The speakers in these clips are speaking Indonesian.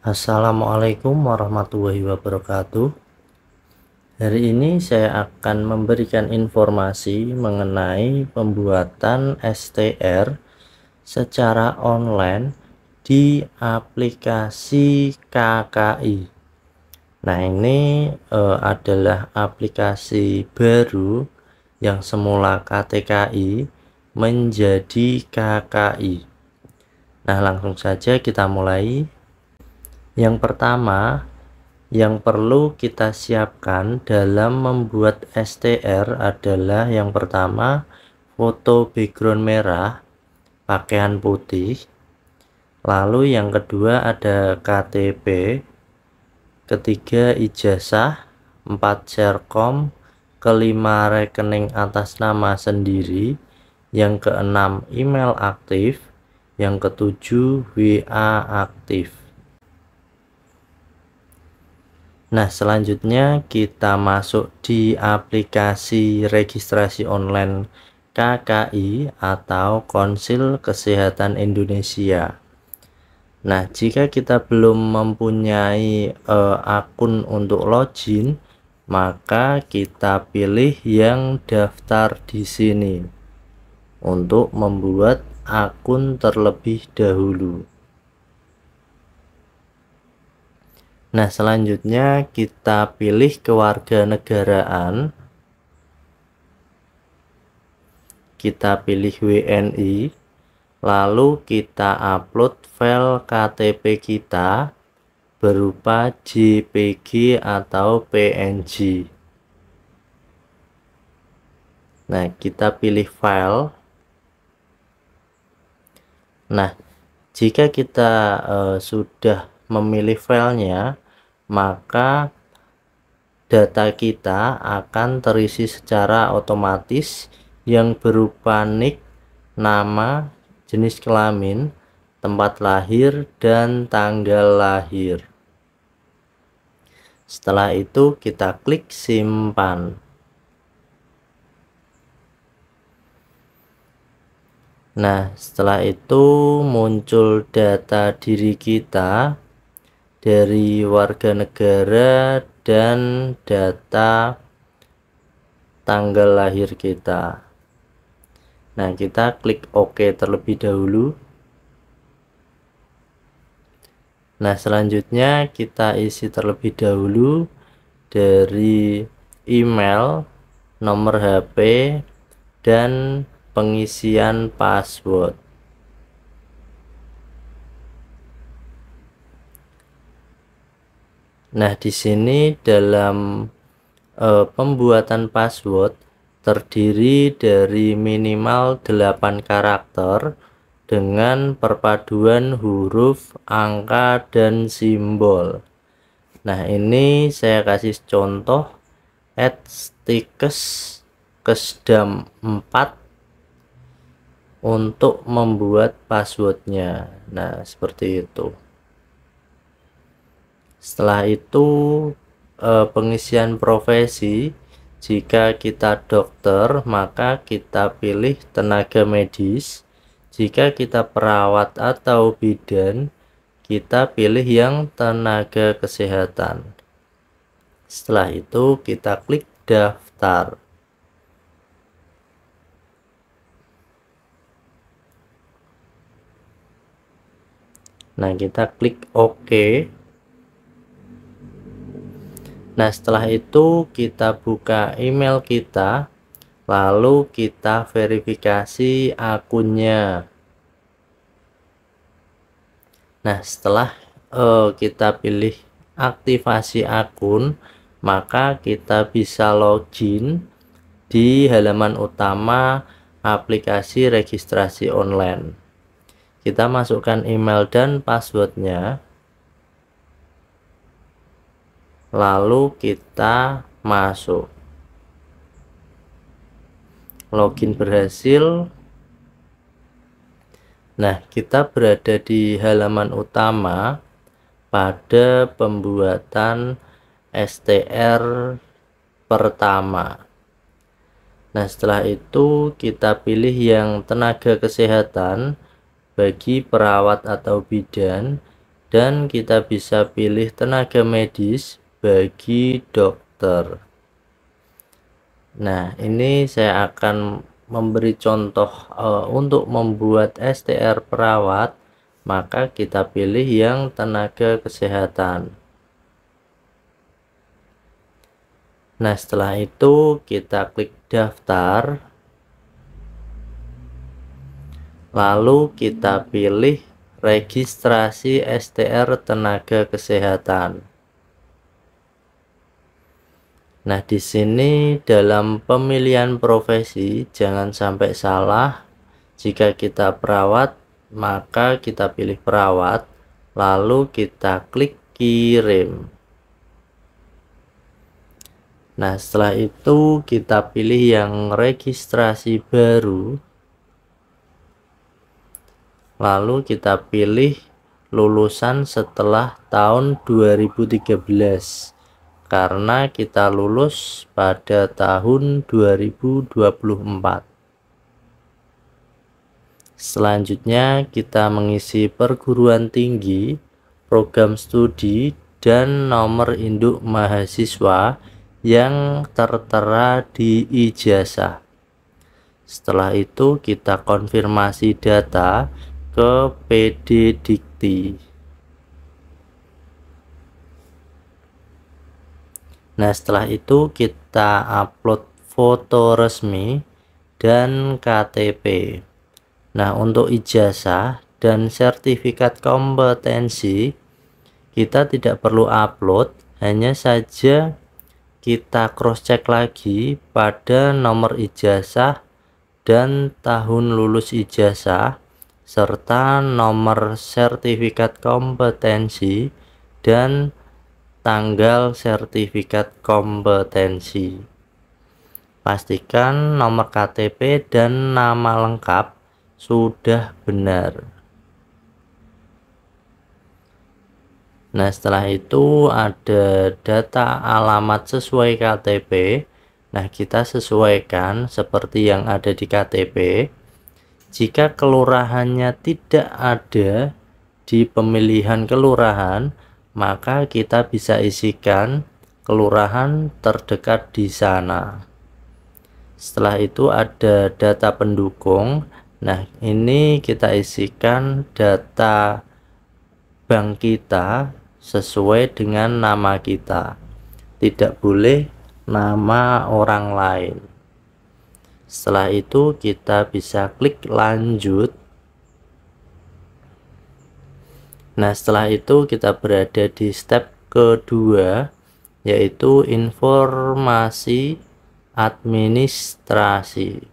Assalamualaikum warahmatullahi wabarakatuh. Hari ini saya akan memberikan informasi mengenai pembuatan STR secara online di aplikasi KKI. Nah, ini uh, adalah aplikasi baru yang semula KTKI menjadi KKI. Nah, langsung saja kita mulai. Yang pertama, yang perlu kita siapkan dalam membuat STR adalah yang pertama foto background merah pakaian putih. Lalu yang kedua ada KTP ketiga ijazah empat sharkom kelima rekening atas nama sendiri yang keenam email aktif yang ketujuh WA aktif Nah, selanjutnya kita masuk di aplikasi registrasi online KKI atau Konsil Kesehatan Indonesia. Nah, jika kita belum mempunyai uh, akun untuk login, maka kita pilih yang daftar di sini untuk membuat akun terlebih dahulu. Nah, selanjutnya kita pilih kewarganegaraan. Kita pilih WNI. Lalu kita upload file KTP kita berupa JPG atau PNG. Nah, kita pilih file. Nah, jika kita uh, sudah memilih filenya, maka data kita akan terisi secara otomatis yang berupa nick, nama, jenis kelamin, tempat lahir, dan tanggal lahir. Setelah itu kita klik simpan. Nah, setelah itu muncul data diri kita dari warga negara dan data tanggal lahir kita. Nah kita klik OK terlebih dahulu. Nah selanjutnya kita isi terlebih dahulu dari email nomor HP dan pengisian password Nah, di sini dalam e, pembuatan password terdiri dari minimal 8 karakter dengan perpaduan huruf, angka, dan simbol. Nah, ini saya kasih contoh add stickers kesdam 4 untuk membuat passwordnya. Nah, seperti itu setelah itu eh, pengisian profesi. Jika kita dokter maka kita pilih tenaga medis. Jika kita perawat atau bidan kita pilih yang tenaga kesehatan. Setelah itu kita klik daftar. Nah kita klik OK Nah, setelah itu kita buka email kita, lalu kita verifikasi akunnya. Nah, setelah uh, kita pilih aktivasi akun, maka kita bisa login di halaman utama aplikasi registrasi online. Kita masukkan email dan passwordnya. Lalu kita masuk. Login berhasil. Nah kita berada di halaman utama pada pembuatan STR pertama. Nah setelah itu kita pilih yang tenaga kesehatan bagi perawat atau bidan dan kita bisa pilih tenaga medis bagi dokter. Nah ini saya akan memberi contoh uh, untuk membuat STR perawat maka kita pilih yang tenaga kesehatan. Nah setelah itu kita klik daftar. Lalu kita pilih registrasi STR tenaga kesehatan. Nah, di sini dalam pemilihan profesi jangan sampai salah. Jika kita perawat, maka kita pilih perawat, lalu kita klik kirim. Nah, setelah itu kita pilih yang registrasi baru lalu kita pilih lulusan setelah tahun 2013 karena kita lulus pada tahun 2024 selanjutnya kita mengisi perguruan tinggi program studi dan nomor induk mahasiswa yang tertera di ijazah setelah itu kita konfirmasi data ke PD Dikti. Nah, setelah itu kita upload foto resmi dan KTP. Nah, untuk ijazah dan sertifikat kompetensi kita tidak perlu upload, hanya saja kita cross check lagi pada nomor ijazah dan tahun lulus ijazah serta nomor sertifikat kompetensi dan tanggal sertifikat kompetensi. Pastikan nomor KTP dan nama lengkap sudah benar. Nah, setelah itu ada data alamat sesuai KTP. Nah, kita sesuaikan seperti yang ada di KTP jika kelurahannya tidak ada di pemilihan kelurahan, maka kita bisa isikan kelurahan terdekat di sana. Setelah itu ada data pendukung. Nah, ini kita isikan data bank kita sesuai dengan nama kita. Tidak boleh nama orang lain setelah itu kita bisa klik lanjut nah setelah itu kita berada di step kedua yaitu informasi administrasi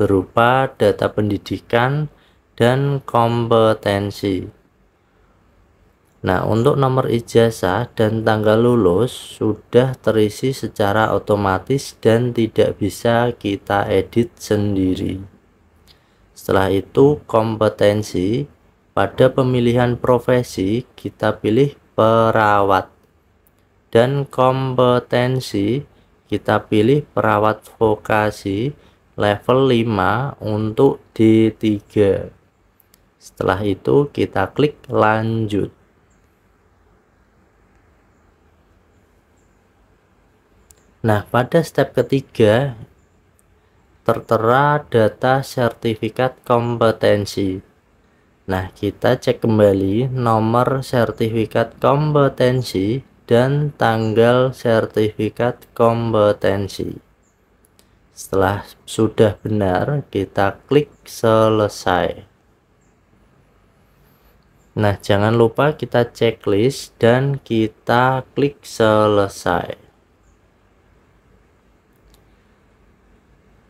berupa data pendidikan dan kompetensi Nah, untuk nomor ijazah dan tanggal lulus sudah terisi secara otomatis dan tidak bisa kita edit sendiri. Setelah itu, kompetensi pada pemilihan profesi kita pilih perawat dan kompetensi kita pilih perawat vokasi level 5 untuk D3. Setelah itu kita klik lanjut. Nah, pada step ketiga tertera data sertifikat kompetensi. Nah, kita cek kembali nomor sertifikat kompetensi dan tanggal sertifikat kompetensi. Setelah sudah benar, kita klik selesai. Nah, jangan lupa kita checklist dan kita klik selesai.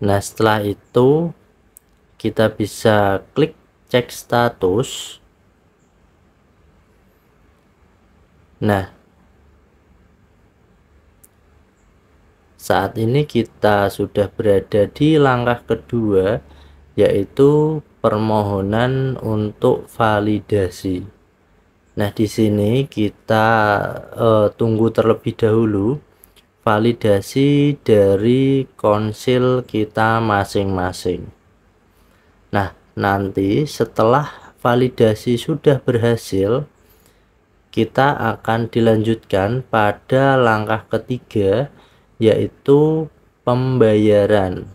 Nah, setelah itu kita bisa klik cek status. Nah, saat ini kita sudah berada di langkah kedua yaitu permohonan untuk validasi. Nah, di sini kita uh, tunggu terlebih dahulu validasi dari konsil kita masing-masing. Nanti setelah validasi sudah berhasil, kita akan dilanjutkan pada langkah ketiga yaitu pembayaran.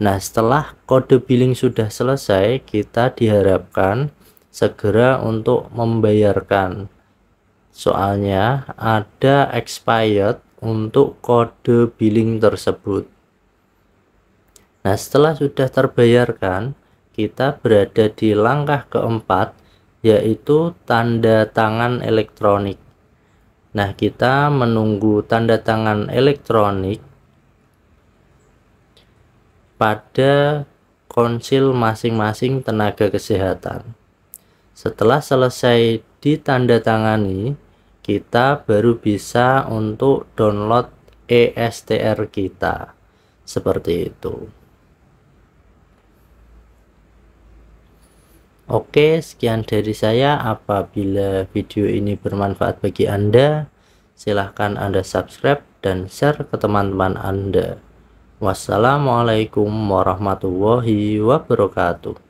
Nah setelah kode billing sudah selesai kita diharapkan segera untuk membayarkan. Soalnya ada expired untuk kode billing tersebut nah setelah sudah terbayarkan kita berada di langkah keempat yaitu tanda tangan elektronik. Nah, kita menunggu tanda tangan elektronik pada konsil masing-masing tenaga kesehatan. Setelah selesai ditandatangani, kita baru bisa untuk download ESTR kita. Seperti itu. Oke, sekian dari saya. Apabila video ini bermanfaat bagi Anda, silahkan Anda subscribe dan share ke teman-teman Anda. Wassalamualaikum warahmatullahi wabarakatuh.